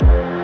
Bye.